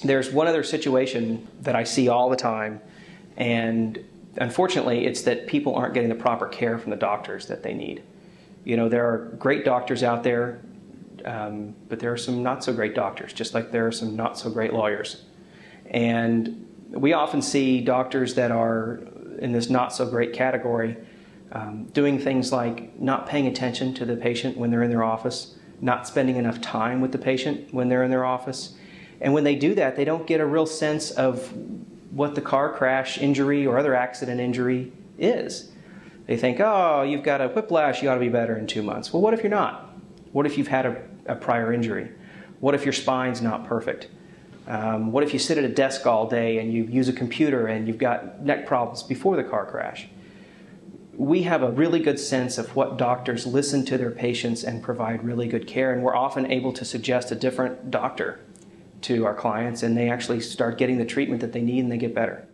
there's one other situation that I see all the time, and unfortunately, it's that people aren't getting the proper care from the doctors that they need. You know, there are great doctors out there, um, but there are some not so great doctors, just like there are some not so great lawyers. And we often see doctors that are in this not so great category um, doing things like not paying attention to the patient when they're in their office, not spending enough time with the patient when they're in their office. And when they do that, they don't get a real sense of what the car crash injury or other accident injury is. They think, oh, you've got a whiplash, you ought to be better in two months. Well, what if you're not? What if you've had a, a prior injury? What if your spine's not perfect? Um, what if you sit at a desk all day and you use a computer and you've got neck problems before the car crash? We have a really good sense of what doctors listen to their patients and provide really good care, and we're often able to suggest a different doctor to our clients, and they actually start getting the treatment that they need and they get better.